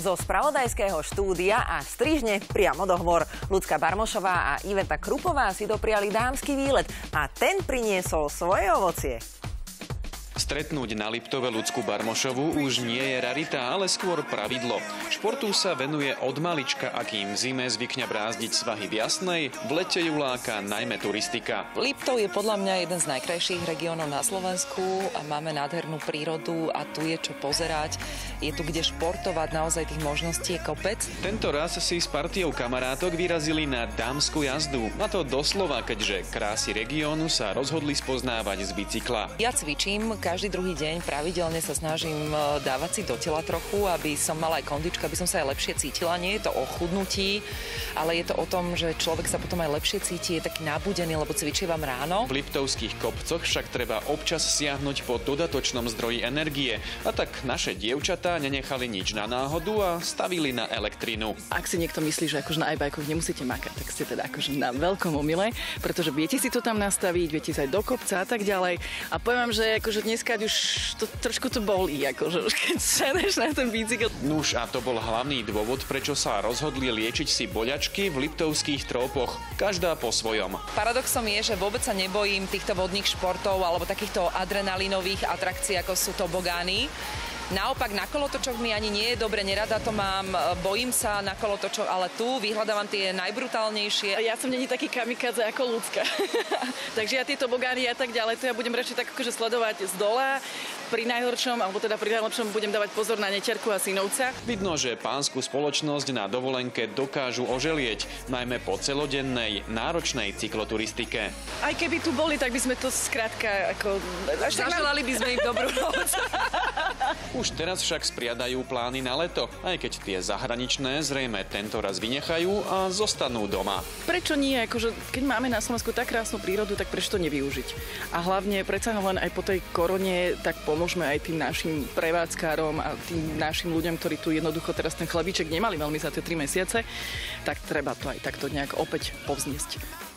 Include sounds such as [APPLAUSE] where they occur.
Zo spravodajského štúdia a strižne priamo do hvor. Lucka Barmošová a Iveta Krupová si dopriali dámsky výlet a ten priniesol svoje ovocie. Stretnúť na Liptove ľudskú Barmošovu už nie je rarita, ale skôr pravidlo. Športu sa venuje od malička, akým zime zvykňa brázdiť svahy v jasnej, v lete ju láka najmä turistika. Liptov je podľa mňa jeden z najkrajších regiónov na Slovensku a máme nádhernú prírodu a tu je čo pozerať. Je tu kde športovať, naozaj tých možností je kopec. Tento raz si s partiou kamarátok vyrazili na dámsku jazdu. Na to doslova, keďže krásy regiónu sa rozhodli spoznávať z bicykla. Ja cvičím každý druhý deň, pravidelne sa snažím e, dávať si do tela trochu, aby som mala aj kondičku, aby som sa aj lepšie cítila. Nie je to o chudnutí, ale je to o tom, že človek sa potom aj lepšie cíti, je taký nabudený, lebo cvičívam ráno. V Liptovských kopcoch však treba občas siahnuť po dodatočnom zdroji energie. A tak naše dievčatá nenechali nič na náhodu a stavili na elektrinu. Ak si niekto myslí, že akože na e nemusíte makať, tak ste teda akože na veľkom omyle, pretože viete si to tam nastaviť, viete sa aj do kopca a tak ďalej. A poviem vám, že akože dneska už to trošku to bolí, akože už keď sedeš na ten bicykel. Nuž a to bol hlavný dôvod, prečo sa rozhodli liečiť si boľačky v liptovských trópoch. Každá po svojom. Paradoxom je, že vôbec sa nebojím týchto vodných športov alebo takýchto adrenalinových atrakcií, ako sú tobogány. Naopak na kolotočoch mi ani nie je dobre, nerada to mám, bojím sa na kolotočoch, ale tu vyhľadávam tie najbrutálnejšie. Ja som není taký kamikadze ako ľudská. [LAUGHS] Takže ja tieto bogány a tak ďalej, to ja budem radšej tak akože sledovať z dola. Pri najhoršom, alebo teda pri najlepšom budem dávať pozor na neterku a synovca. Vidno, že pánsku spoločnosť na dovolenke dokážu oželieť, najmä po celodennej, náročnej cykloturistike. Aj keby tu boli, tak by sme to skrátka ako... Zaželali by sme im dobrú noc. [LAUGHS] Už teraz však spriadajú plány na leto, aj keď tie zahraničné zrejme tento raz vynechajú a zostanú doma. Prečo nie? Akože, keď máme na Slovensku tak krásnu prírodu, tak prečo to nevyužiť? A hlavne predsa len aj po tej korone, tak pomôžeme aj tým našim prevádzkárom a tým našim ľuďom, ktorí tu jednoducho teraz ten chlebíček nemali veľmi za tie tri mesiace, tak treba to aj takto nejak opäť povzniesť.